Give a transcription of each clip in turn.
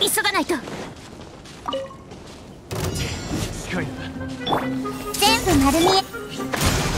急がないと。全部丸見え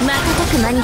瞬く間に